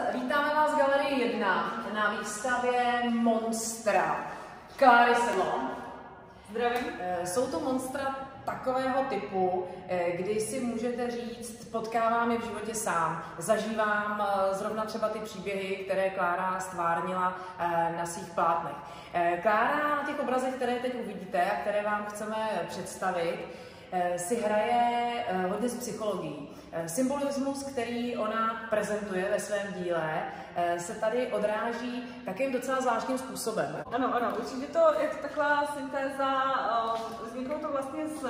Vítáme vás v Galerii 1 na výstavě Monstra. Kláry Sedlo. Zdravím. Eh, Jsou to monstra takového typu, eh, kdy si můžete říct, potkávám je v životě sám, zažívám eh, zrovna třeba ty příběhy, které Klára stvárnila na svých plátnech. Klára na těch obrazech, které teď uvidíte a které vám chceme představit, si hraje eh, hodně s psychologií. Eh, Symbolismus, který ona prezentuje ve svém díle, eh, se tady odráží takým docela zvláštním způsobem. Ano, ano, určitě to je to taková syntéza, vzniklo to vlastně z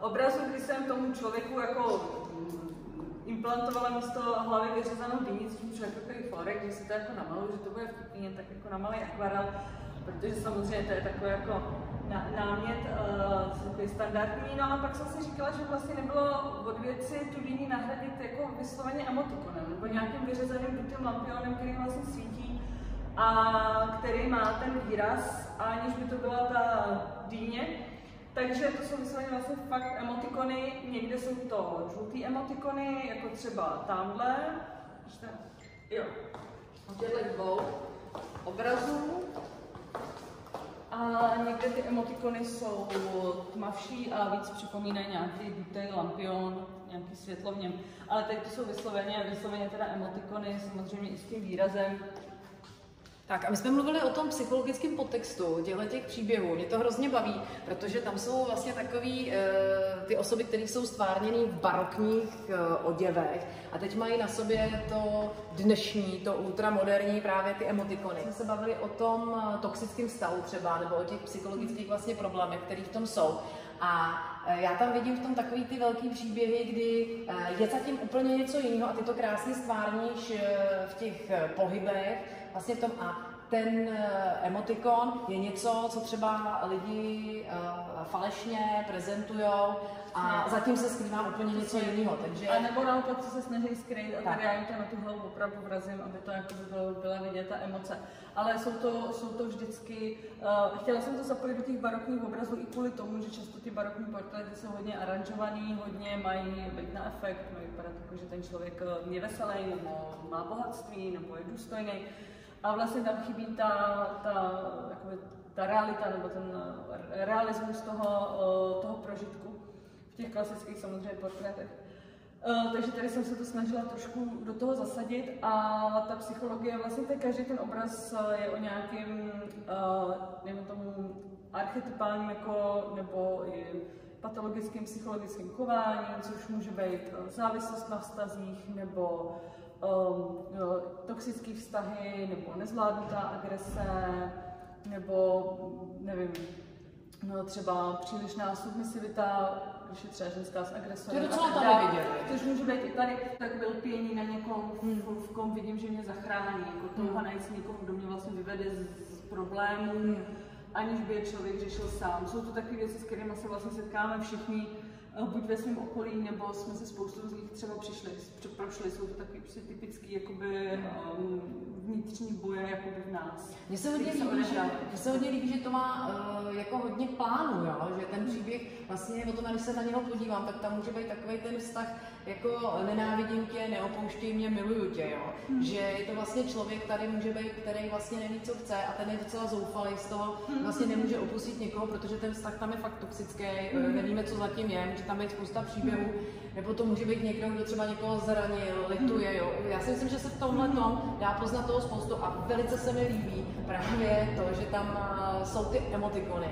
obrazu, kdy jsem tomu člověku jako mm, implantovala místo hlavy vyřezanou vinici, což je takový forek, když si to jako namaluju, že to bude vtipně, tak jako na malý akvarel, protože samozřejmě to je takový jako na, námět uh, standardní, no a pak jsem si říkala, že vlastně nebylo od věci tu línii nahradit jako vysloveně emotikonem, nebo nějakým vyřezaným dutým lampionem, který vlastně svítí a který má ten výraz, aniž by to byla ta dýně. Takže to jsou vysloveně vlastně fakt emotikony, někde jsou to žlutý emotikony, jako třeba tamhle, jo, těchto dvou obrazů. A někde ty emotikony jsou tmavší a víc připomínají nějaký dutý lampion, nějaký světlo v něm. Ale teď to jsou vysloveně, vysloveně teda emotikony, samozřejmě i s tím výrazem. Tak a my jsme mluvili o tom psychologickém podtextu těchto těch příběhů. Mě to hrozně baví, protože tam jsou vlastně takový e, ty osoby, které jsou stvárněny v barokních e, oděvech a teď mají na sobě to dnešní, to ultramoderní právě ty emotikony. Jsme se bavili o tom eh, toxickém stavu třeba, nebo o těch psychologických vlastně problémech, které v tom jsou. A já tam vidím v tom takový ty velký příběhy, kdy je zatím úplně něco jiného a ty to krásně stvárníš v těch pohybech, vlastně v tom a ten e, emotikon je něco, co třeba lidi e, falešně prezentujou a zatím se skrývá úplně něco jiného, takže... A nebo naopak, co se snaží skrýt a tady já jim to na tu hlavu opravdu vrazím, aby to jako by bylo, byla vidět ta emoce. Ale jsou to, jsou to vždycky, uh, chtěla jsem to zapojit do těch barokních obrazů i kvůli tomu, že často ty barokní portréty jsou hodně aranžovaný, hodně mají být na efekt, mají vypadat jako, že ten člověk eh, je veselý, nebo má bohatství, nebo je důstojný. A vlastně tam chybí ta, ta, jakoby, ta realita, nebo ten realismus toho, toho prožitku v těch klasických samozřejmě portrétech. Uh, takže tady jsem se to snažila trošku do toho zasadit a ta psychologie, vlastně ten, každý ten obraz eh, je o nějakém, dejme tomu, archetypálním jako, nebo i patologickém psychologickém chování, což může být eh, závislost na vztazích, nebo toxické vztahy, nebo nezvládnutá agrese, nebo nevím, No, třeba přílišná submisivita, když je třeba ženská s agresorem. To je docela tady vidět. Což může být i tady tak byl pění na někom, Hmm. v, kom vidím, že mě zachrání, jako touha najít někoho, kdo mě vlastně vyvede z, z problémů, Hmm. aniž by je člověk řešil sám. Jsou to takové věci, s kterými se vlastně setkáme všichni, buď ve svém okolí, nebo jsme se spoustu z nich třeba přišli, pr- prošli. Jsou to takové prostě typické jakoby, um, vnitřní boje jakoby v nás. Mně se hodně líbí, že, mně se hodně líbí, že to má uh, jako hodně plánů, jo? že ten příběh vlastně o tom, když se na něho podívám, tak tam může být takový ten vztah jako nenávidím tě, neopouštěj mě, miluju tě, jo? že je to vlastně člověk tady může být, který vlastně neví, co chce a ten je docela zoufalý z toho, vlastně nemůže opustit někoho, protože ten vztah tam je fakt toxický, eh, nevíme, co zatím je, tam být spousta příběhů, nebo to může být někdo, kdo třeba někoho zranil, lituje, jo. Já si myslím, že se v tomhle tom dá poznat toho spoustu a velice se mi líbí právě to, že tam eh, jsou ty emotikony,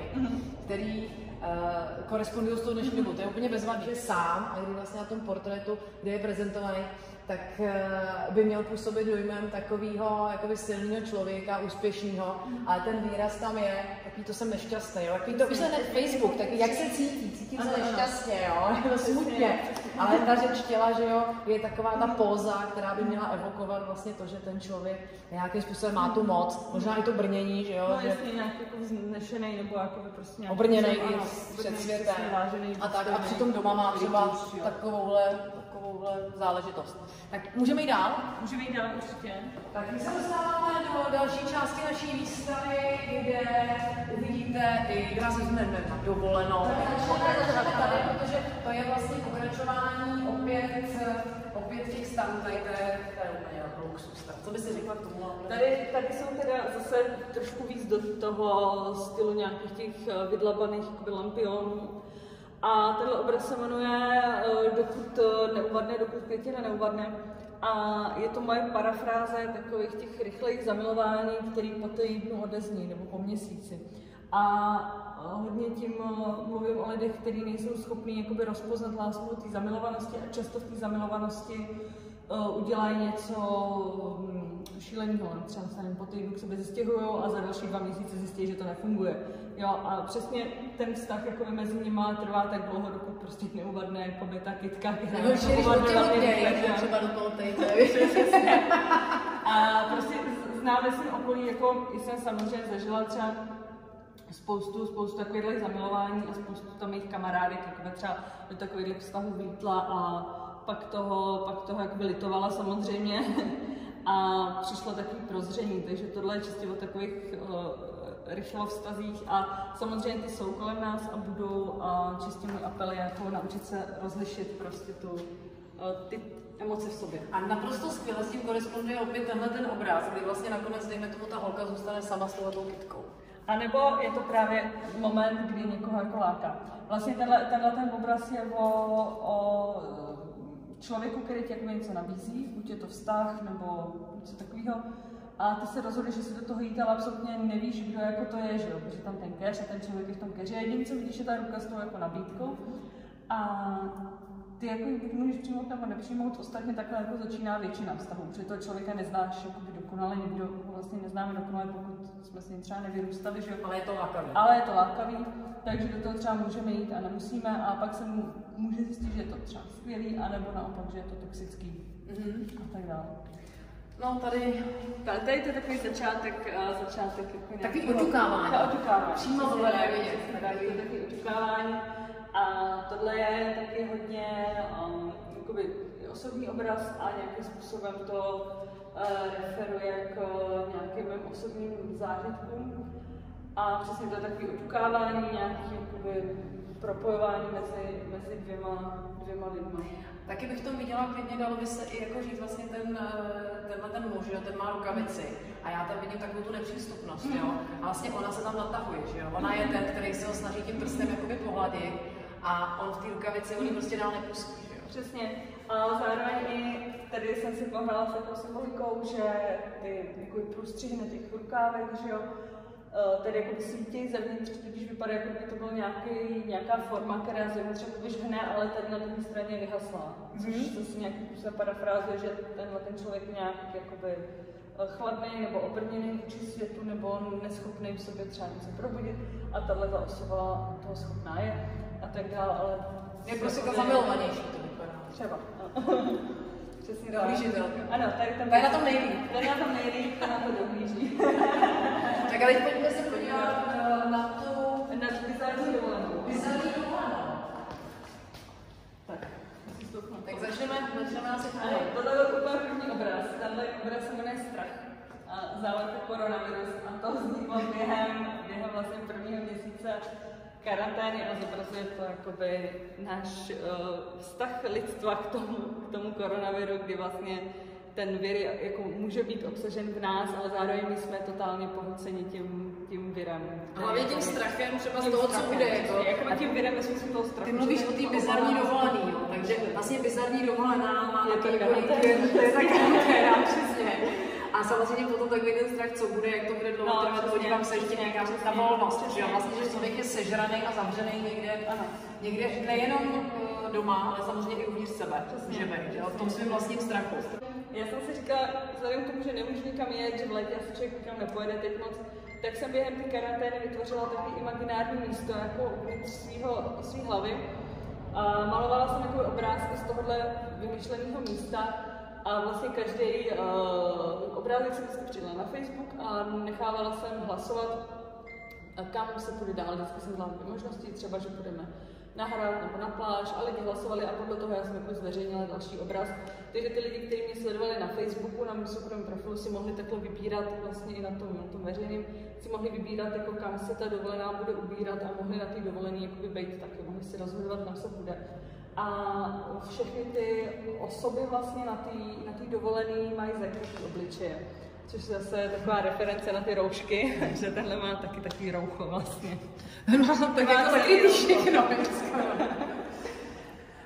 který uh, korespondují s tou dnešní dobou. To je úplně bezvadný. Že sám, a když vlastně na tom portrétu, kde je prezentovaný, tak uh, by měl působit dojmem takového jakoby silného člověka, úspěšného, ale ten výraz tam je, takový to jsem nešťastný, jo, takový to, už Facebook, tak jak se cítí, cítím se Ano, nešťastně, jo, nebo smutně, ale ta řeč těla, že jo, je taková ta póza, která by měla evokovat vlastně to, že ten člověk nějakým způsobem má tu moc, možná i to brnění, že jo, No že jasně, nějak jako vznešený, nebo jako by prostě nějaký... obrněný před světem. vážený, a tak a přitom doma má třeba takovouhle, takovouhle záležitost. Tak můžeme jít dál? Můžeme jít dál určitě. Tak my se dostáváme do další části naší výstavy, kde uvidíte i nás vezmeme na dovolenou. Pokračujeme tady, protože to je vlastně pokračování opět opět těch stanů, tady to je, úplně luxus. Tak co byste řekla k tomu? Tady, tady jsou teda zase trošku víc do toho stylu nějakých těch eh, vydlabaných lampionů. A tenhle obraz se jmenuje eh, Dokud neuvadne, dokud květina neuvadne. A je to moje parafráze takových těch rychlých zamilování, který po týdnu odezní nebo po měsíci. A hodně tím mluvím o lidech, kteří nejsou schopní jakoby rozpoznat lásku té zamilovanosti a často v té zamilovanosti uh, udělají něco um, šíleného. Třeba se nevím, po týdnu k sebe zistěhují a za další dva měsíce zjistí, že to nefunguje. Jo, a přesně ten vztah jako mezi nimi trvá tak dlouho, dokud prostě neuvadne jako by ta kytka, která Nebo když je třeba do toho A prostě znám ve svém okolí, jako jsem samozřejmě zažila třeba spoustu, spoustu takových zamilování a spoustu tam mých kamarádek, jako třeba do takových vztahů vítla a pak toho, pak toho jakoby litovala samozřejmě a přišlo takový prozření, takže tohle je čistě o takových uh, rychlovstazích a samozřejmě ty jsou kolem nás a budou a čistě můj apel je jako naučit se rozlišit prostě tu, uh, ty emoce v sobě. A naprosto skvěle s tím koresponduje opět tenhle ten obraz, kdy vlastně nakonec, dejme tomu, ta holka zůstane sama s tou kytkou. A nebo je to právě moment, kdy někoho jako láká. Vlastně tenhle, tenhle ten obraz je o, o člověku, který ti jako něco nabízí, buď je to vztah nebo něco takového, a ty se rozhodneš, že si do toho jít, ale absolutně nevíš, kdo jako to je, že jo? protože tam ten cash a ten člověk je v tom cache. Jediné, co vidíš, je ta ruka s tou jako nabídkou. A ty jako ji můžeš přijmout nebo nepřijmout, ostatně takhle jako začíná většina vztahů, protože toho člověka neznáš jako dokonale, nikdo vlastně neznáme dokonale, pokud jsme s ním třeba nevyrůstali, že jo. Ale je to lákavý. Ale je to lákavý, takže do toho třeba můžeme jít a nemusíme a pak se mu, může zjistit, že je to třeba skvělý, anebo naopak, že je to toxický mm-hmm. a tak dále. No tady... Tady to je takový začátek, uh, začátek jako Takový očukávání. Očukávání. Přímo to vidět. Takový očukávání. A tohle je taky hodně um, jakoby, osobní obraz a nějakým způsobem to uh, referuje k nějakým mým osobním zážitkům. A přesně to je takový očukávání, nějaký jakoby, propojování mezi, mezi dvěma, dvěma lidmi. Taky bych to viděla klidně, dalo by se i jako říct vlastně ten, eh, tenhle ten muž, jo, ten má rukavici a já tam vidím takovou tu nepřístupnost, jo. A vlastně ona se tam natahuje, že jo. Ona je ten, který se ho snaží tím prstem jakoby pohladit a on v té rukavici, on ji prostě dál nepustí. Že jo? Přesně. A zároveň i tady jsem si pohrála s takovou symbolikou, že ty jako průstřihy na těch rukávech, že jo, e, tedy jako sítě zevnitř, když vypadá, jako by to byl nějaký, nějaká forma, která zevnitř jako žhne, ale tady na druhé straně vyhasla. Což mm-hmm. zase nějaký způsob parafrázuje, že tenhle ten člověk nějak jakoby e, chladný nebo obrněný vůči světu nebo neschopný v sobě třeba něco probudit a tahle ta osoba toho schopná je a tak dále, ale... Je prostě ta zamilovanější to vypadá. Třeba. Přesně dohlížitelka. Ano, tady tam... To je na tom nejlíp. To je na tom nejlíp, to na to dohlíží. tak ale teď pojďme se podívat eh, na tu... Na tu bizarní dovolenou. Bizarní dovolenou. Tak. Tak začneme, začneme asi Ano, tohle je úplně první obraz. Tenhle obraz se jmenuje Strach. A záleží koronavirus. A to vzniklo během, během vlastně prvního měsíce karantény a zobrazuje to jakoby náš uh, vztah lidstva k tomu, k tomu koronaviru, kdy vlastně ten vir jako může být obsažen v nás, ale zároveň my jsme totálně pohlceni tím, tím virem. Hlavně tím strachem třeba z toho, co bude. Jako, jako a tím virem ve smyslu toho strachu. Ty mluvíš o té bizarní dovolený, jo? takže vlastně bizarní dovolená má je to takový, to je karanténa, přesně. A samozřejmě potom takový ten strach, co bude, jak to bude dlouho no, trvat, podívám se ještě nějaká ta volnost, že vlastně, že člověk je sežraný a zavřený někde, ano. někde nejenom eh, doma, ale samozřejmě i uvnitř sebe, být, že jo, v tom svém vlastním strachu. Já jsem si říkala, vzhledem k tomu, že nemůžu nikam jet, že v létě asi člověk nikam nepojede teď moc, tak jsem během té karantény vytvořila takový imaginární místo jako uvnitř svého, svý hlavy. A malovala jsem takové obrázky z tohohle vymyšleného místa, a vlastně každý uh, obrázek jsem vždycky přidala na Facebook a nechávala jsem hlasovat, kam se půjde dál. Vždycky jsem dala dvě možnosti, třeba, že budeme na hrad nebo na pláž a lidi hlasovali a podle toho já jsem jako zveřejnila další obraz. Takže ty lidi, kteří mě sledovali na Facebooku, na mém soukromém profilu, si mohli takhle vybírat vlastně i na tom, na tom veřejném, si mohli vybírat, jako kam se ta dovolená bude ubírat a mohli na ty dovolené jakoby být taky, mohli si rozhodovat, kam se bude. A všechny ty osoby vlastně na té na tý dovolený mají zakrytý obličeje. Což je zase taková reference na ty roušky, že tenhle má taky takový roucho vlastně. No, tak jako taky všechno.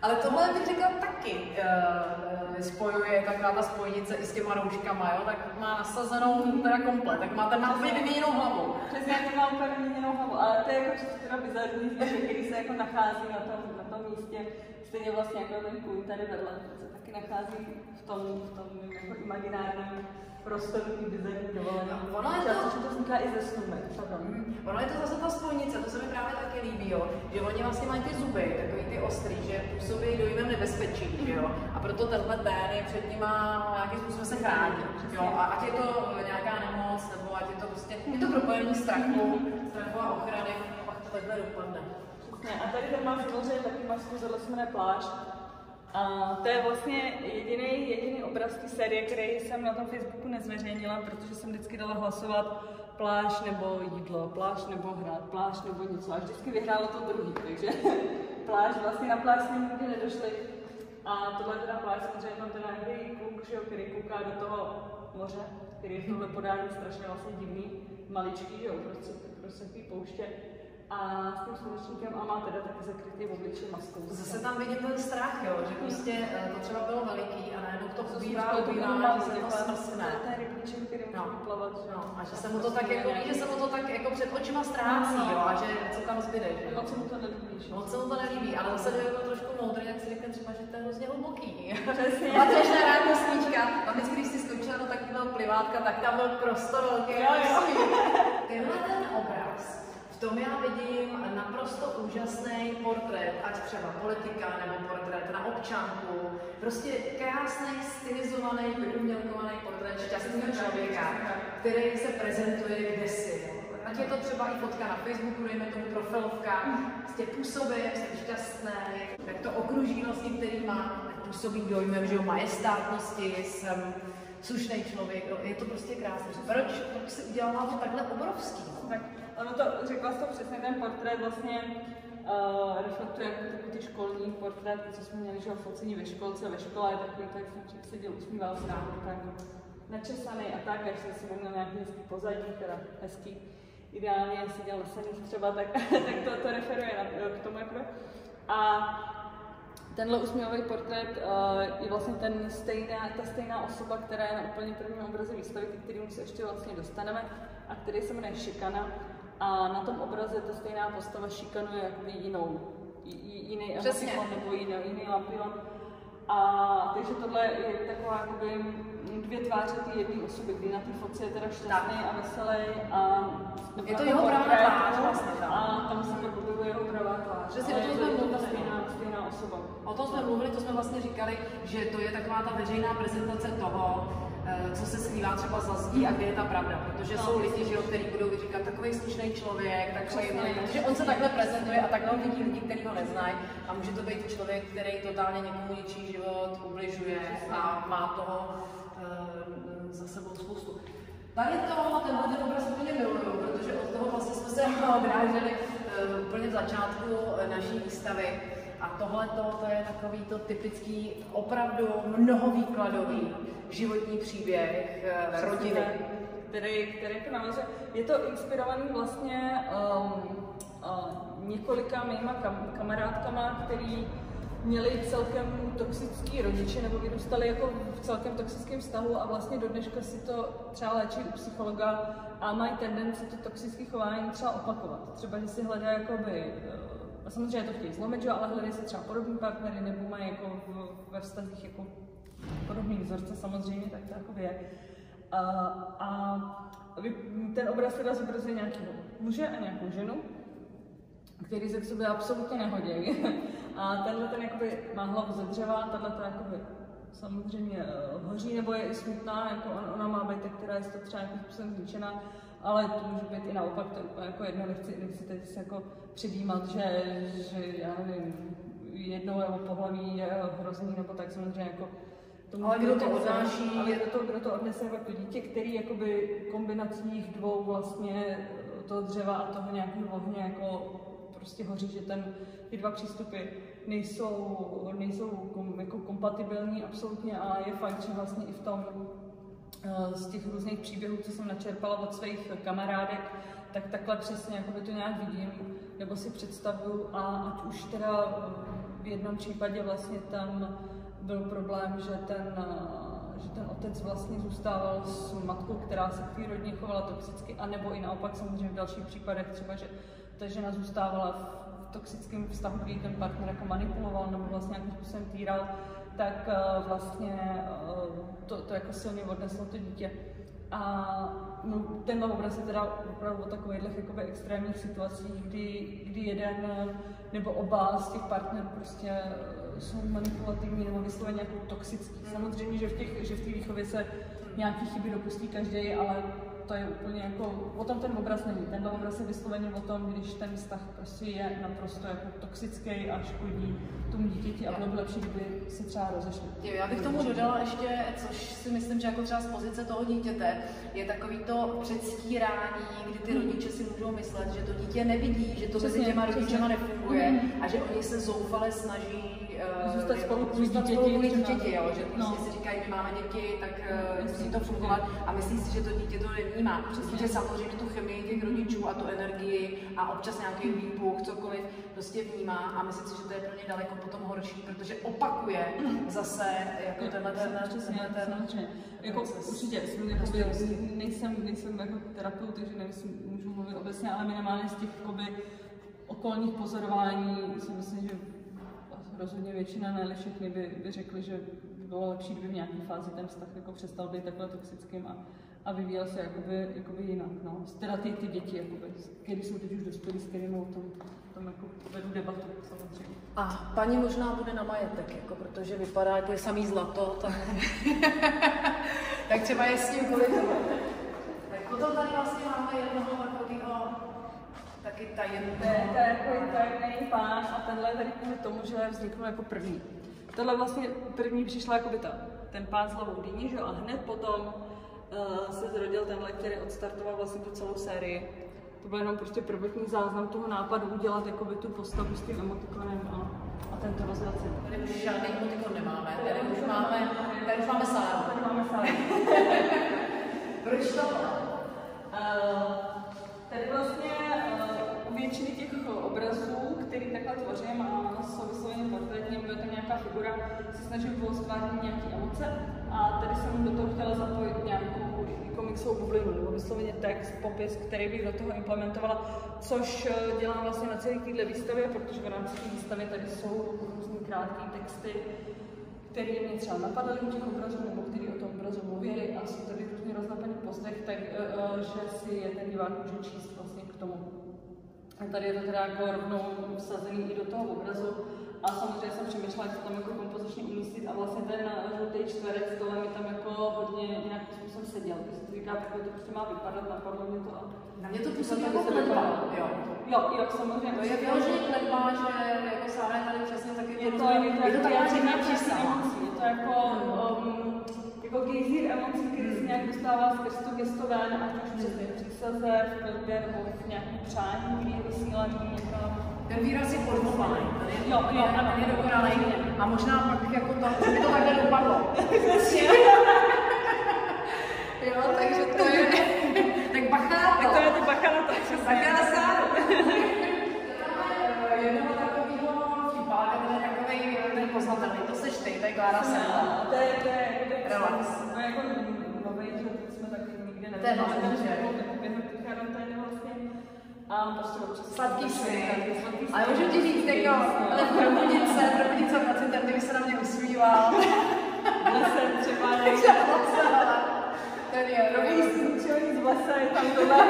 Ale tohle bych řekla taky uh, spojuje taková ta spojnice i s těma rouškama, jo? tak má nasazenou teda komplet, tak má ten má úplně vyměněnou hlavu. Přesně, jak má úplně vyměněnou hlavu, ale to je jako teda bizarní, který se jako nachází na tom, na tom místě, stejně vlastně jako ten kůň tady vedle, se taky nachází v tom, v tom jako imaginárním prostoru bizarní dovolené. No, ono je to... Často to vzniká i ze snumek. Mm, ono je to zase ta spojnice, to se mi právě taky líbí, jo? že oni vlastně mají ty zuby, takový ty ostrý, že působí dojmem nebezpečí, že jo? a proto tenhle ten je před nima nějakým způsobem se chrání, jo? a ať je to nějaká nemoc, nebo ať je to prostě, je to propojení strachu, strachu a ochrany, pak to takhle dopadne. A tady ten má samozřejmě taky masku, jmenuje plášť, a to je vlastně jediný, jediný obraz té série, který jsem na tom Facebooku nezveřejnila, protože jsem vždycky dala hlasovat pláž nebo jídlo, pláž nebo hrát, pláž nebo něco. A vždycky vyhrálo to druhý, takže pláž, vlastně na pláž jsme nikdy nedošli. A tohle teda pláž, samozřejmě tam teda nějaký kluk, že jo, který kouká do toho moře, který je v tomhle podání strašně vlastně divný, maličký, že jo, prostě, prostě pouště a s tím slunečníkem a má teda taky zakrytý obličej maskou. Zase tam vidím ten strach, jo, že prostě eh, to třeba bylo veliký a najednou to ubývá, ubývá, že se to smrskne. To je rybníček, který může no. plavat. No, a že se mu to tak jako, že se mu to tak jako před očima ztrácí, jo, a že co tam zbyde, že Moc se mu to nelíbí. Moc se mu to nelíbí, ale zase je jako trošku moudrý, jak si řekne třeba, že to je hrozně hluboký. Přesně. A což na ráno sníčka, a vždycky, když si skočila do takového plivátka, tak tam byl prostor velký. Jo, jo. Tenhle ten obraz tom já vidím naprosto úžasný portrét, ať třeba politika nebo portrét na občanku. Prostě krásný, stylizovaný, vyumělkovaný portrét šťastného člověka, který se prezentuje kdesi. Ať je to třeba i fotka na Facebooku, dejme tomu profilovka, prostě působí, jak jste šťastný, tak to okruží vlastně, který má, působí dojmem, že jo, majestátnosti, jsem slušný člověk, je to prostě krásné. Proč, proč si udělala to takhle obrovský? Tak ono to, řekla to přesně, ten portrét vlastně uh, reflektuje jako takový ty školní portrét, co jsme měli, že focení ve školce, ve škole je takový, tak jsem seděl, usmíval se nám, jako načesaný a tak, až jsem si měl nějaký hezký pozadí, teda hezký. Ideálně seděl na saních třeba, tak, tak to, to referuje na, k tomu jako. A tenhle usměvavý portrét uh, je vlastně ten stejná, ta stejná osoba, která je na úplně prvním obraze výstavy, k kterému se ještě vlastně dostaneme a který se jmenuje Šikana. A na tom obraze ta stejná postava šikanuje jakoby jinou, jiný emotikon nebo jiný, jiný lampion. A takže tohle je taková jakoby dvě tváře ty jedné osoby, kdy na té fotce je teda šťastný a veselý a je to jeho pravá tvář vlastně. A tam se pak objevuje jeho pravá tvář. Přesně, o tom jsme mluvili. Stejná, stejná osoba. O tom jsme mluvili, to jsme vlastně říkali, že to je taková ta veřejná prezentace toho, co se skrývá třeba za zdí a kde je ta pravda. Protože no, jsou lidi, že jo, kteří budou říkat takový slušný člověk, takový, že on se takhle prezentuje a takhle vidí lidi, kteří ho neznají. A může to být člověk, který totálně někomu ničí život, ubližuje a má toho uh, za sebou spoustu. Tady to, tenhle ten obraz úplně miluju, protože od toho vlastně jsme se odráželi uh, úplně v začátku naší výstavy. A tohle to je takový to typický, opravdu mnohovýkladový životní příběh uh, rodiny. Který, který to navazuje. Je to inspirovaný vlastně um, uh, několika mýma kam, kamarádkama, který měli celkem toxický rodiče nebo vyrůstali jako v celkem toxickém vztahu a vlastně do dneška si to třeba léčí u psychologa a mají tendenci to toxické chování třeba opakovat. Třeba, že si hledají jakoby uh, a samozřejmě to chtějí zlomit, že? ale hledají se třeba podobní partnery nebo mají jako v, ve vztazích jako podobný vzorce samozřejmě, tak to jako je. A, a ten obraz teda zobrazuje nějakého muže a nějakou ženu, který se k sobě absolutně nehodí. A tenhle ten jakoby má hlavu ze dřeva, tahle to jakoby samozřejmě uh, hoří nebo je i smutná, jako on, ona má být, která je to třeba nějakým způsobem zničená, ale to může být i naopak, to je jako jedno, nechci, nechci teď se jako předjímat, že, že já nevím, jednou jeho pohlaví je hrozný, nebo tak samozřejmě jako tomu, ale kdo to odnáší, ale kdo to, kdo to odnese jako to dítě, který jakoby kombinací dvou vlastně toho dřeva a toho nějakého ohně jako prostě hoří, že ten, ty dva přístupy nejsou, nejsou kom, jako kompatibilní absolutně a je fakt, že vlastně i v tom z těch různých příběhů, co jsem načerpala od svých kamarádek, tak takhle přesně jako by to nějak vidím, nebo si představuju. A ať už teda v jednom případě vlastně tam byl problém, že ten, eh, že ten otec vlastně zůstával s matkou, která se k té rodině chovala toxicky, anebo i naopak samozřejmě v dalších případech třeba, že ta žena zůstávala v toxickém vztahu, kdy ten partner jako manipuloval nebo vlastně nějakým způsobem týral, tak uh, vlastně uh, to, to jako silně odneslo to dítě. A no, tenhle obraz je teda opravdu o takových jakoby extrémních situacích, kdy, kdy jeden nebo oba z těch partnerů prostě jsou manipulativní nebo vysloveně jako toxický. Samozřejmě, že v, těch, že v té výchově se nějaký chyby dopustí každý, ale to je úplně jako, o tom ten obraz není. Ten obraz je vysloveně o tom, když ten vztah prostě je naprosto jako toxický a škodí tomu dítěti a bylo by lepší, kdyby se třeba rozešli. Já bych tomu dodala ještě, což si myslím, že jako třeba z pozice toho dítěte je takový to předstírání, kdy ty rodiče si můžou myslet, že to dítě nevidí, že to mezi těma rodičema nefunguje mm. a že oni se zoufale snaží uh, zůstat spolu kvůli dítěti, dítěti jo, že no. prostě si říkají, my máme děti, tak uh, musí to fungovat. A myslí si, že to dítě to nevnímá. Dítě samozřejmě tu chemii těch rodičů a tu energii a občas nějaký výbuch, cokoliv, prostě vnímá. A myslí si, že to je pro ně daleko potom horší, protože opakuje zase jako tenhle ten, přesně, ten, jako určitě, jakoby, nejsem, nejsem jako terapeut, takže nevím, můžu mluvit obecně, ale minimálně z těch jakoby, okolních pozorování si myslím, že rozhodně většina, ne všechny by, by řekli, že by bylo lepší, kdyby v nějaké fázi ten vztah jako přestal být takhle toxickým a, a vyvíjel se jakoby, jakoby jinak. No. Teda ty, ty děti, jakoby, který jsou teď už dospělí, s kterými o tom, tom jako vedu debatu samozřejmě. A paní možná bude na majetek, jako, protože vypadá jako je samý zlato, tak, tak třeba je s tím kolik. Tak potom tady vlastně máme jednoho taky tajemný. To je, to je jako tajemný pán a tenhle tady kvůli tomu, že vzniknul jako první. Tohle vlastně první přišla jako by ta, ten pán s hlavou dýní, že? a hned potom uh, se zrodil tenhle, který odstartoval vlastně tu celou sérii. To byl jenom prostě prvotní záznam toho nápadu udělat jakoby tu postavu s tím emotikonem a, a tento rozhled Tady už žádný emotikon nemáme, tady už máme, tady už máme sál. Tady máme sál. Proč to? Uh, tady vlastně většiny těch obrazů, který takhle tvořím a jsou vysloveně portrétní, je to nějaká figura, se snažím stvárnit nějaké emoce a tady jsem do toho chtěla zapojit nějakou komiksovou bublinu, nebo vysloveně text, popis, který bych do toho implementovala, což eh, dělám vlastně na celé této výstavě, protože v rámci té výstavy tady jsou různé krátké texty, které mě třeba napadaly u těch obrazů, nebo které o tom obrazu mluví a jsou tady různě roznapené postech, tak uh, že si je ten divák může číst vlastně k tomu. Tady je to teda jako rovnou vsazený i do toho obrazu. A samozřejmě jsem přemýšlela, jak to tam jako kompozičně umístit a vlastně ten žlutý čtverec tohle mi tam jako hodně nějakým způsobem seděl. Když si říká, tak to prostě má vypadat, napadlo mě to a na mě to působí jako kletba, jo. Jo, jo, samozřejmě. To je vyloženě kletba, že jako Sára je tady přesně taky je to, je to, je to vyjádření emocí, je to jako, um, jako gejzír emocí, který se nějak dostává skrz to gesto ven, ať už přes přísaze, v kletbě nebo v nějakém přání, který je vysílaný někam ten výraz je je, jo, jo, ano, je dokonalý a možná pak jako to, že by to takhle dopadlo. jo, takže to je, tak bacha. Tak to je to bacha na to. Bacha na. Jednoho takového je takový, ten poznatelný, to seš ty, to je Klára Sela. To je, to je, relax. To je jako nový, že jsme taky nikdy nevěděli. To je? A prostě občas sladký sny. Ale můžu ti říct, jako, ale probudit se, probudit se pacintem, kdyby se na mě usmíval. Lese třeba lese, ten je nový sníčový z lesa, je tam tohle.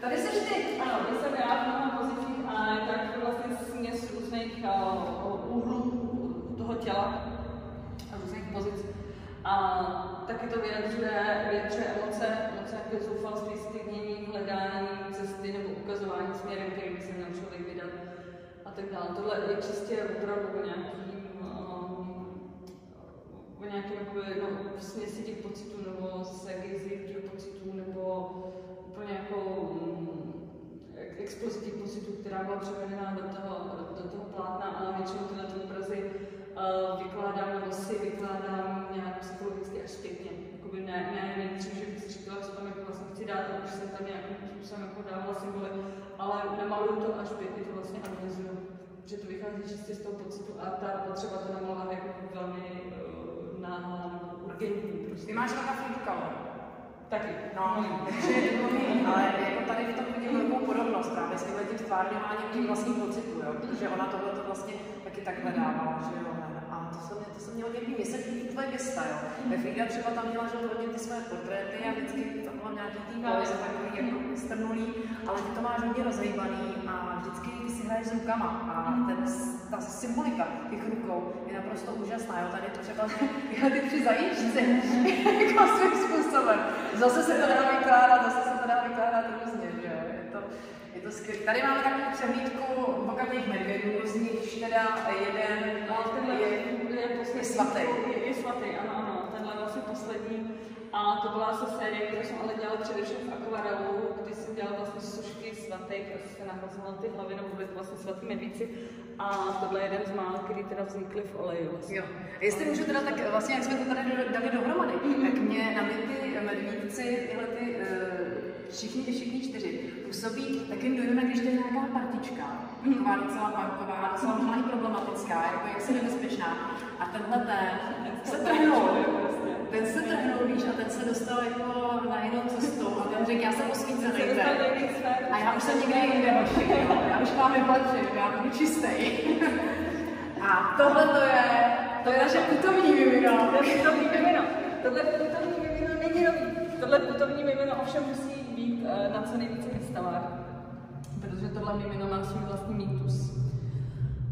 Tady seš ty. Ano, jsem já v mnoha pozicích a tak vlastně směs různých úhlů toho těla a různých pozic. A taky to vyjadřuje, vyjadřuje emoce, emoce jako zoufalství, stydnění, hledání cesty nebo ukazování směrem, který by se měl člověk vydat a tak dále. Tohle je čistě opravdu o nějakým, um, o nějakým jakoby, no, směsi těch pocitů nebo segezi těch pocitů nebo úplně jako um, která byla převedená do toho, do toho plátna a většinou tyhle ty obrazy uh, vykládám nebo si vykládám nějak psychologicky až zpětně. Jakoby ne, ne nejdřív, že bych si říkala, co tam jako vlastně chci dát a už jsem tam nějakým způsobem jako dávala symboly, ale nemaluju to až zpětně, to vlastně analyzuju. Že to vychází čistě z toho pocitu a ta potřeba to namalovat jako velmi uh, náhlá nebo urgentní. Prostě. Ty máš na Free Color. Taky. No, takže je to ale jako tady v tom vidím velkou podobnost právě s tímhle tím stvárňováním tím vlastním pocitu, jo? protože ona tohle to vlastně taky takhle dávala, že jo, líbí, mně se líbí tvoje gesta, jo. Ve Frida třeba tam měla, že hodně ty své portréty a vždycky tam byla nějaký tý poeze, takový jako strnulý, ale ty to máš hodně rozhejbaný a vždycky ty si hraješ s rukama a ten, ta symbolika těch rukou je naprosto úžasná, jo. Tady třeba tyhle ty tři zajíčci, jako svým způsobem. Zase se to dá vykládat, zase se to dá vykládat různě, že jo. Je to, je to skvělé. Tady máme takovou přehlídku bogatých medvědů, z nich teda jeden No, tenhle je, je, poslední, je svatý. Je, je svatý, ano, ano, tenhle vlastně poslední. A to byla asi série, kterou jsem ale dělala především v akvarelu, kdy jsem dělala vlastně sošky svatých, se nahazovala ty hlavy, nebo byly to vlastně svatý medvíci. A tohle je jeden z mála, který teda vznikly v oleji. Vlastně. Jo. Jestli můžu teda, tak vlastně, jak jsme to tady dali dohromady, tak mě na mě ty medvídci, tyhle ty uh, všichni, všichni čtyři, působí, tak jim dojdeme, když to je nějaká partička, taková docela punková, docela možná i problematická, jako jak se nebezpečná. A tenhle ten se trhnul, ten se trhnul, víš, a ten se dostal jako na jinou cestu a ten řekl, já jsem osvícený. A já už jsem někde jinde, hoši, já už mám nepatřím, já budu čistý. A tohle to je, to je naše putovní mimino. Tohle putovní mimino. Tohle putovní mimino není nový. Tohle putovní mimino ovšem musí být uh, na co nejvíce výstavách, protože tohle mimino má svůj vlastní mýtus.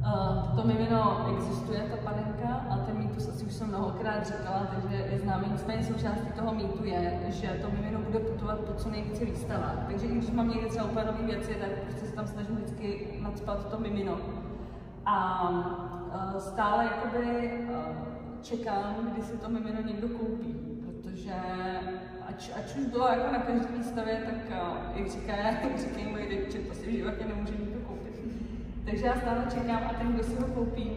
Uh, to mimino existuje, ta panenka, a ten mýtus asi už jsem mnohokrát říkala, takže je známý. Nicméně součástí toho mýtu je, že to mimino bude putovat po co nejvíce výstavách. Takže když mám někde třeba úplně nové věci, tak prostě se tam snažím vždycky nadspat to mimino. A uh, stále jakoby uh, čekám, kdy si to mimino někdo koupí, protože ač, ač už bylo jako na každé výstavě, tak uh, jak říká, jak říkají moji rodiče, to si v životě nemůže nikdo koupit. Takže já stále čekám a ten, kdo si ho koupí,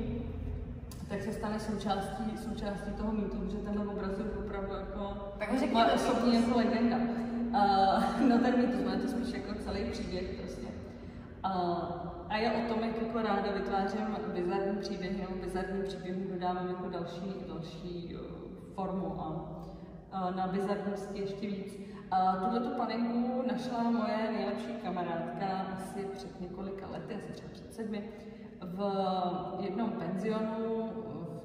tak se stane součástí, součástí toho mýtu, že tenhle obraz je opravdu jako to, osobní jako legenda. Uh, no ten mýtus, má to spíš jako celý příběh prostě. Uh, a je o tom, jak jako ráda vytvářím bizarní příběhy nebo bizarní příběhy dodávám jako další, další uh, formu a na bizarnosti ještě víc. A tuhle tu panenku našla moje nejlepší kamarádka asi před několika lety, asi třeba před sedmi, v jednom penzionu,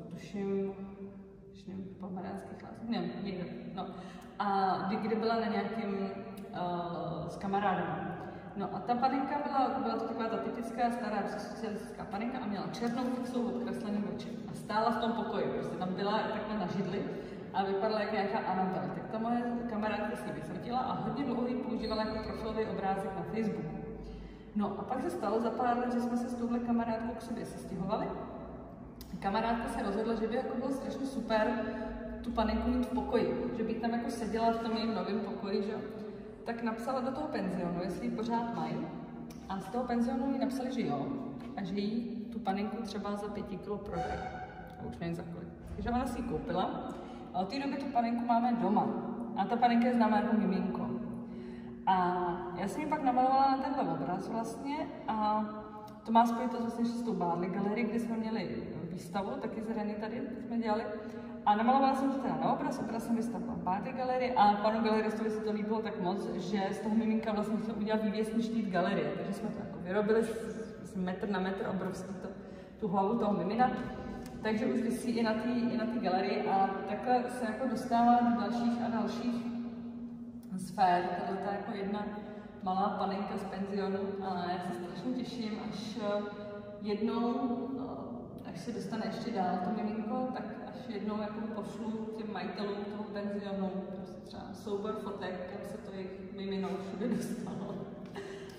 v tuším, v pomeránských lázních, ne, někde, no. A kdy, byla na nějakém uh, s kamarádem. No a ta panenka byla, byla to taková ta typická stará socialistická panenka a měla černou fixou odkreslený oči. A stála v tom pokoji, prostě tam byla takhle na židli a vypadala jako nějaká Anabel. Tak ta moje kamarádka si vyfotila a hodně dlouho ji používala jako profilový obrázek na Facebooku. No a pak se stalo za pár let, že jsme se s touhle kamarádkou k sobě sestěhovali. Kamarádka se rozhodla, že by jako bylo strašně super tu panenku mít v pokoji, že by tam jako seděla v tom jejím novém pokoji, že tak napsala do toho penzionu, jestli ji pořád mají. A z toho penzionu jí napsali, že jo, a že jí tu panenku třeba za pěti kilo prodají. A už nevím za kolik. Takže ona si ji koupila a od té doby tu panenku máme doma. A ta panenka je známá jako miminko. A já jsem ji pak namalovala na tenhle obraz vlastně a to má spojitost vlastně s tou Barley galerii, kde jsme měli výstavu, taky z Reny tady jsme dělali. A namalovala jsem to teda na obraz, obraz jsem vystavila v Barley galerii a panu galeristovi se to líbilo tak moc, že z toho miminka vlastně chtěl udělat vývěsný štít galerie. Takže jsme to jako vyrobili metr na metr obrovský to, tu hlavu toho mimina. Takže už vysí i na té i na galerii a takhle se jako dostává do dalších a dalších sfér. Tohle je jako jedna malá panenka z penzionu a já se strašně těším, až eh, jednou, eh, až se dostane ještě dál to miminko, tak až jednou jako pošlu těm majitelům toho penzionu prostě třeba soubor fotek, jak se to jejich mimino všude dostalo.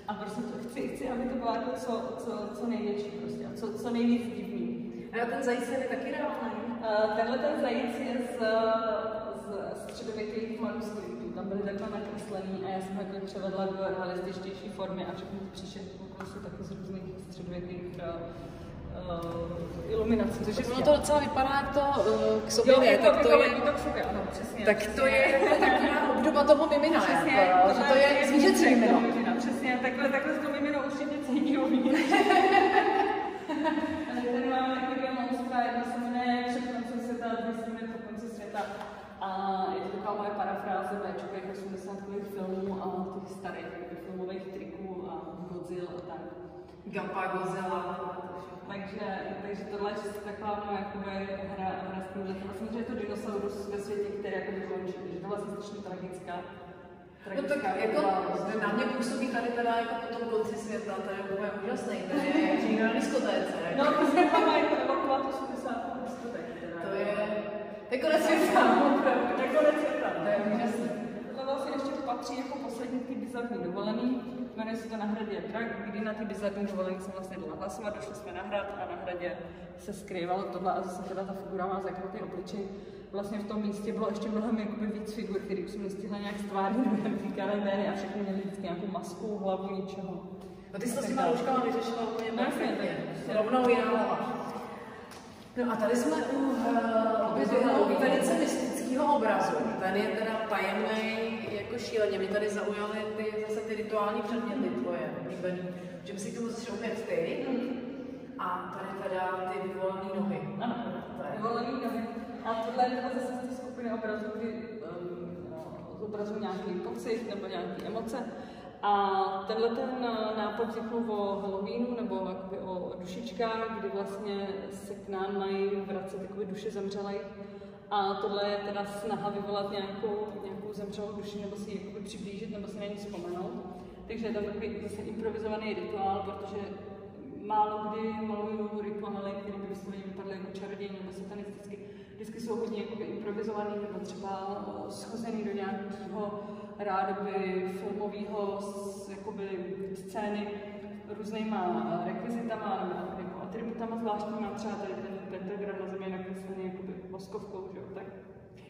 A prostě to chci, chci, aby to bylo jako co, co, co největší prostě, a co, co nejvíc ten zajíc je taky reálný. Tenhle ten zajíc je z, z středověkých manuskriptů. Tam byly takhle nakreslený a já jsem takhle převedla do realističtější formy a všechny ty příšerky jsou taky z různých středověkých uh, iluminací. Takže prostě. ono to docela vypadá jak to uh, k sobě Jo, ne, je to, tak to je, je, je to k sobě, ano, přesně. tak to je taková obdoba toho mimina, Přesně, jako, že to je zvířecí mimino. Přesně, takhle, takhle to mimino určitě cítí uvnitř. Tady máme taky dvě monstra, jedna se jmenuje Před koncem světa, druhý se jmenuje Po konci světa. A je to taková moje parafráze Bčkových 80 filmů a těch starých filmových triků a Godzilla a tak. Gampa, Godzilla. Takže, takže tohle je čistě taková moje jakoby, hra, hra s tímhle. Vlastně, že je to dinosaurus ve světě, který jakoby končí, že to vlastně strašně tragická. No tak jako, na mě působí tady teda jako po tom konci světa, to je úplně úžasný, to je na diskotéce. No, jako. prostě tam mají to evakovat 80 diskotek. teda. To je, to je konec světa, opravdu. To je konec světa. To je úžasný. To vlastně ještě patří jako poslední ty bizarní dovolený. Jmenuje se to na hradě Drak, kdy na ty bizarní dovolený jsem vlastně dala hlasovat, došli jsme na hrad a na hradě se skrývalo tohle a zase teda ta figura má zakrytý obličej. Vlastně v tom místě bylo ještě mnohem jakoby víc figur, které už jsem nestihla nějak stvárnit během té karantény a všechny měly vždycky nějakou masku, hlavu, ničeho. No ty jsi to s těma rouškama vyřešila úplně No, perfektně. Rovnou jiná hlava. No a tady jsme u uh, velice mystického obrazu. Ten je teda tajemný jako šíleně. Mě tady zaujaly ty, zase ty rituální předměty tvoje oblíbený. Že by si k tomu zase umět ty. A tady teda ty vyvolané nohy. Ano, vyvolený nohy. A tohle je teda zase z té skupiny obrazů, kdy um, zobrazují nějaký pocit nebo nějaké emoce. A tenhle ten uh, nápad vzniknul o Halloweenu nebo jakoby o dušičkách, kdy vlastně se k nám mají vracet jakoby duše zemřelých. A tohle je teda snaha vyvolat nějakou, nějakou zemřelou duši nebo si ji jakoby přiblížit nebo si na ní vzpomenout. Takže je tam takový zase improvizovaný rituál, protože málo kdy maluju rituály, které by vysloveně vypadaly jako čarodějní nebo satanisticky. Vždycky jsou hodně jakoby improvizovaný nebo třeba eh, schozený do nějakého rádoby filmového jakoby scény různýma eh, rekvizitama nebo jako atributama zvláštníma, třeba tady ten pentagram na zemi je nakreslený jakoby voskovkou, že jo, tak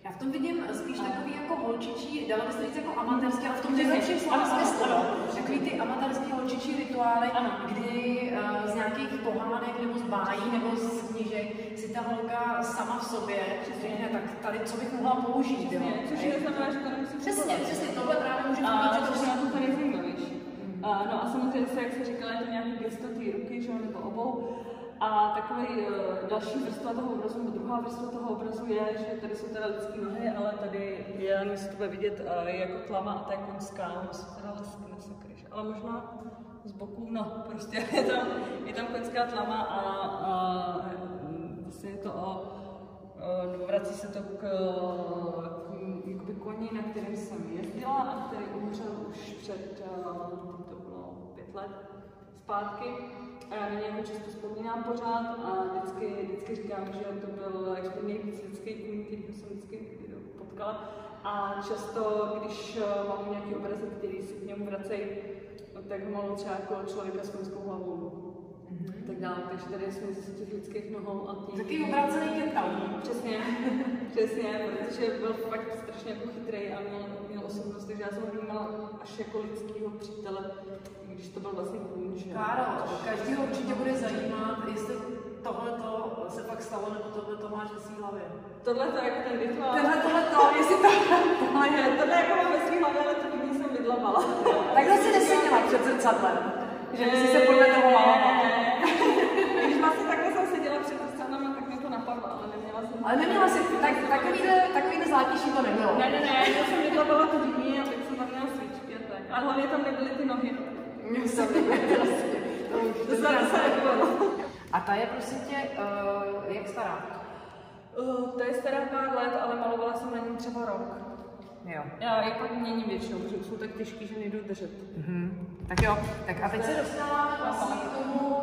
Já v tom vidím spíš takový jako holčičí, dala bys to říct jako amatérský, ale v tom nejlepším slova smyslu. ano. Takový ty amatérský holčičí rituály, Ano. kdy uh, z nějakých pohádek nebo z bájí nebo z knížek si ta holka sama v sobě řekne, tak tady co bych mohla použít, jo? Přesně, což neznamená, že to nemusí Přesně, přesně, tohle právě může fungovat, že to je nejzajímavější. A, no a samozřejmě se, jak se říkala, je to nějaký gesto té ruky, že jo, nebo obou. A takový uh, další vrstva toho obrazu, nebo druhá vrstva toho obrazu je, že tady jsou teda lidské nohy, ale tady je, nevím, to bude vidět, uh, je jako tlama a to je koňská, ono se teda lesky nesakryš, ale možná z boku, no, prostě je tam, je tam koňská tlama a, a vlastně je to o, o vrací se to k, k jakoby koni, na kterém jsem jezdila a který umřel už před, uh, to bylo pět let zpátky. A já na něj často vzpomínám pořád a vždycky, vždycky říkám, že to byl jako nejvíc lidský kůň, který jsem vždycky potkala. A často, když mám nějaký obrazy, který se k němu vracejí, no, tak mám třeba jako člověka s koňskou hlavou. Mm-hmm. Tak dále, takže tady je směs těch lidských nohou a těch... Taky obrácený kentaur. Přesně, přesně, protože byl fakt strašně jako chytrý a měl, měl osobnost, takže já jsem ho vnímala až jako lidského přítele, když to byl vlastně kůň? Káro, každýho určitě bude zajímat, jestli tohle se fakt stalo, nebo tohle to máš ve svý hlavě. Tohle to je jako ten rituál. Tenhle tohle to, jestli to, tohle je, tohle jako mám ve hlavě, ale to nikdy jsem vydlavala. takhle si neseděla před zrcadlem. Že by si se podle toho malovala. Když vlastně takhle jsem seděla před zrcadlem, tak mě to napadlo, ale neměla jsem. Ale neměla si, tak, takovýhle, takovýhle zátěží to nebylo. Ne, ne, ne, já jsem vydlavala to dní a tak jsem tam měla svíčky a tak. A hlavně tam nebyly ty nohy. Mě se. To se nebylo. A ta je prosím tě, uh, jak stará? Uh, to je stará pár let, ale malovala jsem na ní třeba rok. Jo. Já je pak měním většinou, protože už jsou tak těžký, že nejdu držet. Mhm. Tak jo, tak a teď se dostáváme vlastně k tomu,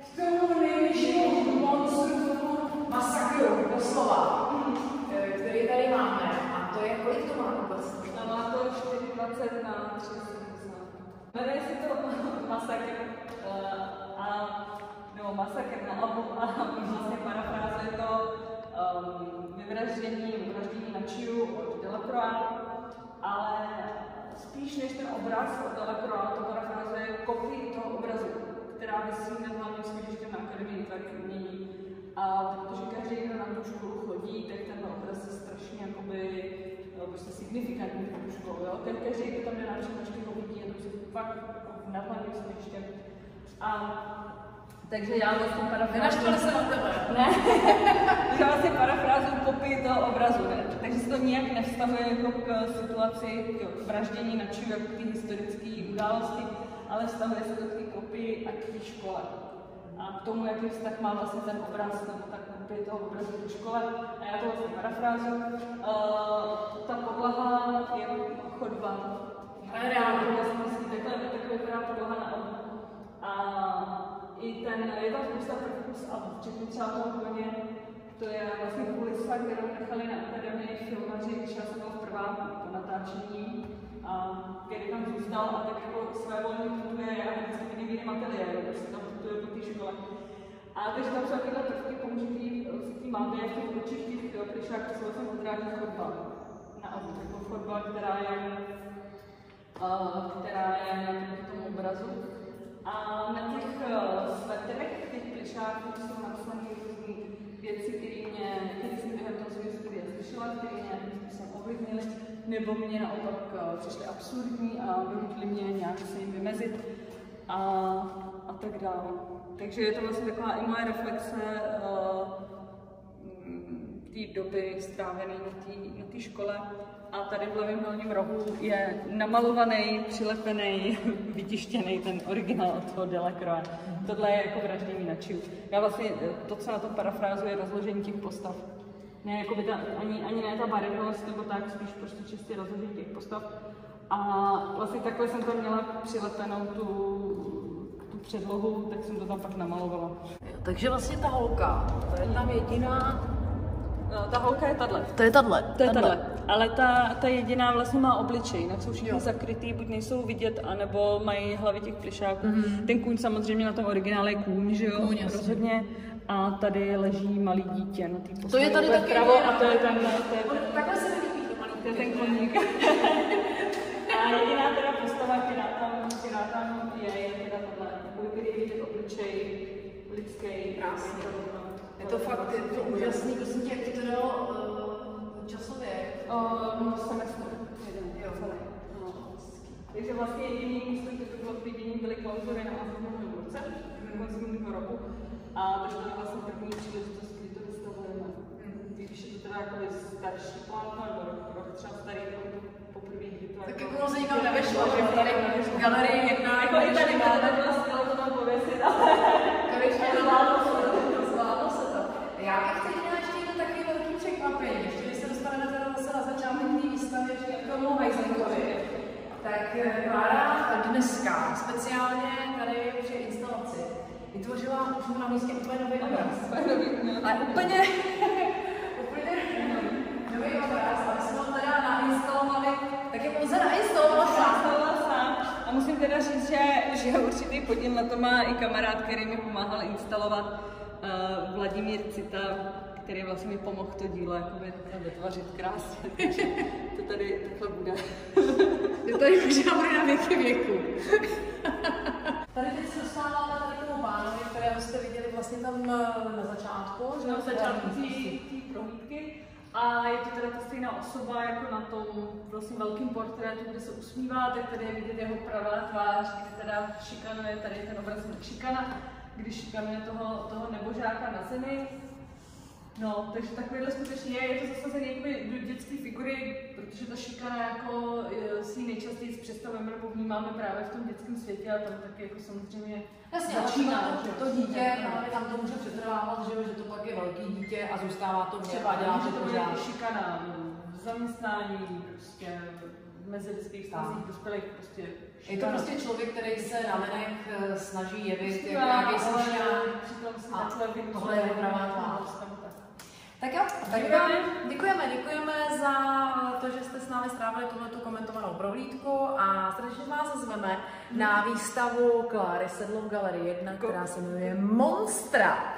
k tomu masakru, doslova, eh, který tady máme. A to je, kolik to má vůbec? A má to 4,20 na 3,70. Jmenuje se to Masakr uh, a nebo Masakr na album a vlastně parafráze to um, vyvraždění, na Čiu od Delacroix, ale spíš než ten obraz od Delacroix, to parafrazuje kopii toho obrazu, která vysí nad hlavním schodištěm na Akademii výtvarných umění. A protože každý, kdo na tu školu chodí, tak ten obraz je strašně jakoby, eh, prostě signifikantní pro tu školu. Jo? Ten každý, kdo tam jde na přednášky, ho vidí, je to fakt nad hlavním schodištěm. A takže já vlastně parafrázuju... Nenaštvali se na tebe. Ne, já vlastně parafrázuju kopii toho obrazu, ne? takže se to nijak nevztahuje jako k situaci k vraždění na či jako k té historické události, ale vztahuje se to k té kopii a k té škole. A k tomu, jaký vztah má vlastně ten obraz, nebo ta kopie toho obrazu k škole. A já to vlastně parafrázuju. Uh, ta podlaha je chodba. Ale reálně. Vlastně takhle, takhle vypadá podlaha na obu. A i ten, je tam spousta prvků z aut, včetně třeba toho koně, to je vlastně kulisa, kterou nechali na akademii filmaři, když já jsem v prvá po natáčení, a který tam zůstal a tak jako své volně putuje, já vždycky vidím v jiném ateliéru, prostě tam putuje po té škole. A takže tam jsou takové prvky použitý v té mapě, v těch očích těch plišáků, jsou vlastně odráží chodba na aut, jako chodba, která je, uh, která je na tom obrazu. A na těch svetrech, těch plišáků jsou napsané různé věci, které mě, které jsem během toho svého studia slyšela, které mě způsobem ovlivnily, nebo mě naopak uh, přišly absurdní a donutily mě nějak se jim vymezit a, a tak dále. Takže je to vlastně taková i moje reflexe uh, té doby strávené na té škole. A tady v levém dolním rohu je namalovaný, přilepený, vytištěný ten originál od toho Delacroix. Tohle je jako vraždění na čiu. Já vlastně to, co na tom parafrázuje, je rozložení těch postav. Ne, jako by ta, ani, ani ne ta barevnost, nebo tak, spíš prostě čistě rozložení těch postav. A vlastně takhle jsem tam měla přilepenou tu, tu předlohu, tak jsem to tam pak namalovala. Takže vlastně ta holka, to je tam jediná No, ta holka je tahle. To je tahle. To je tahle. Ale ta, ta jediná vlastně má obličej, jinak jsou všichni jo. zakrytý, buď nejsou vidět, anebo mají hlavy těch plišáků. Mm-hmm. Ten kůň samozřejmě na tom originále je kůň, že jo? Kůň, rozhodně. A tady leží malý dítě na té To je tady taky pravo a to je ten, to je ten, Takhle se nelíbí to malý to je ten koník. a jediná teda postava, která tam, která tam je, je teda tohle. Takový, vidět obličej lidský, krásný. Je to fakt, je to úžasný, prosím tě, jak ti to dalo uh, časově? Uh, no, semestr. Jeden, jo. No. Takže vlastně jediný místo, kde to bylo vidění, byly klauzury na minulém roce, konci minulého roku. A to je vlastně první příležitost, kdy to vystavujeme. Když je to teda jako starší plátno, nebo rok, rok třeba starý, to poprvé, kdy to Tak jako... jako se nikam nevešlo, že tady v galerii jedna, Jako i tady to nebylo skvěle to tam pověsit, ale... zvládlo se to, zvládlo se to. Já bych teď měla ještě jedno takový velký překvapení, ještě když se dostaneme teda zase na začátek té výstavy, ještě k tomu Heisenkovi. Tak eh, Klára dneska speciálně vytvořila už na místě úplně nový obraz. Ale úplně, úplně nový obraz, aby jsme ho teda nainstalovali, tak je pouze nainstalovala sám. A musím teda říct, že, že určitý podíl na to má i kamarád, který mi pomáhal instalovat uh, Vladimír Cita, který vlastně mi pomohl to dílo jakoby vytvořit krásně. Takže to tady takhle bude. Je tady možná bude na věky věku. tady teď se dostáváme tady k tomu pánovi, kterého jste viděli vlastně tam eh, na začátku. že Na začátku té prohlídky. A je to teda ta stejná osoba jako na tom vlastně velkým portrétu, kde se usmívá, tak tady je vidět jeho pravá tvář, kdy teda šikanuje, tady je ten obraz šikana, když šikanuje toho, toho nebožáka na zemi. No, takže takovýhle skutečně je, je to zasazený do dětské figury, protože ta šikana jako eh, si ji nejčastěji představujeme nebo vnímáme právě v tom dětském světě a tam taky jako samozřejmě Jasně, začíná. to, to dítě, právě tam to může přetrvávat, že, že to pak je velký dítě a zůstává to dělá Třeba, že to bude pořád. šikana v zaměstnání, prostě v mezilidských vztazích, dospělých prostě Je to prostě člověk, který se na venek eh, snaží jevit jako Šikana, nějaký slušňák. přitom A takhle tohle je pravá tvář. Tak. Jo, tak Děkujeme. děkujeme, děkujeme za to, že jste s námi strávili tuhletu komentovanou prohlídku a srdečně vás zveme na výstavu Kláry Sedlo v Galerii 1, která se jmenuje Monstra.